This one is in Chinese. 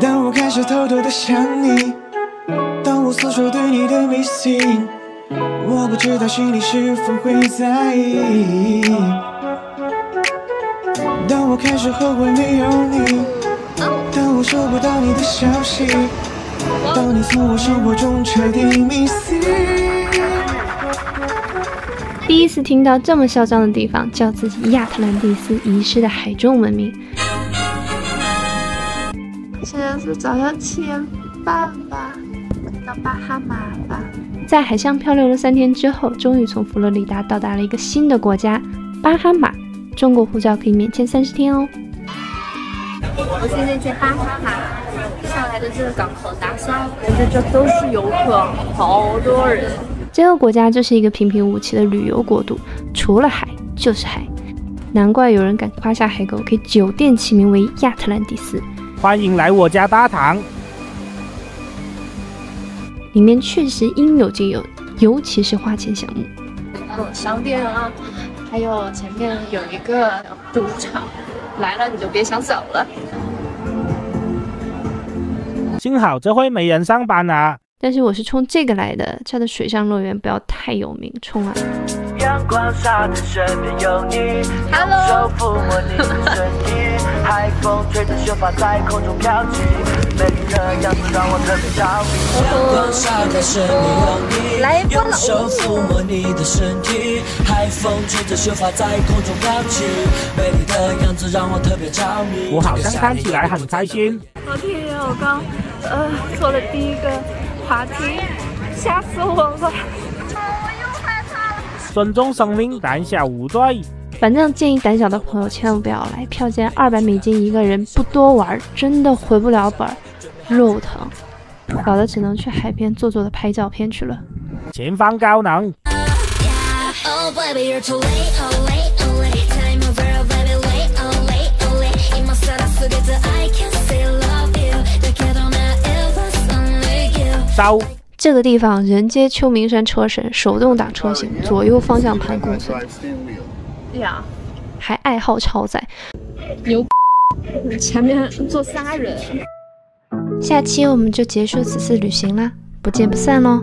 当我开始偷偷的想你，当我诉说对你的迷信，我不知道心里是否会在意。当我开始后悔没有你，当我收不到你的消息，当你从我生活中彻底迷失。第一次听到这么嚣张的地方，叫自己亚特兰蒂斯遗失的海中文明。现在是早上七点半吧，到巴哈马吧。在海上漂流了三天之后，终于从佛罗里达到达了一个新的国家——巴哈马。中国护照可以免签三十天哦。我现在在巴哈马，上来的这个港口打扫，感觉这都是游客，好多人。这个国家就是一个平平无奇的旅游国度，除了海就是海，难怪有人敢夸下海口，给酒店起名为亚特兰蒂斯。欢迎来我家大堂，里面确实应有尽有，尤其是花钱项目。有商店啊，还有前面有一个赌场，来了你就别想走了。幸好这会没人上班啊。但是我是冲这个来的，它的水上乐园不要太有名，冲啊！阳光沙滩身边有你，用手抚摸你的身体，海风吹着秀发在空中飘起，美丽的样子让我特别着迷。阳光沙滩身边有你，用手抚摸你的身体，海风吹着秀发在空中飘起，美丽的样子让我特别着迷。我好像看起来很开心。老天爷，我刚呃做了第一个滑梯，吓死我了！尊重生命，胆小无罪。反正建议胆小的朋友千万不要来，票价二百美金一个人，不多玩，真的回不了本，肉疼，搞得只能去海边做作的拍照片去了。前方高能，Oh baby, you're too late, oh late, 这个地方人接秋名山车神，手动挡车型，左右方向盘共存，呀，还爱好超载。牛，前面坐仨人。下期我们就结束此次旅行啦，不见不散喽！